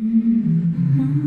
Mm-hmm.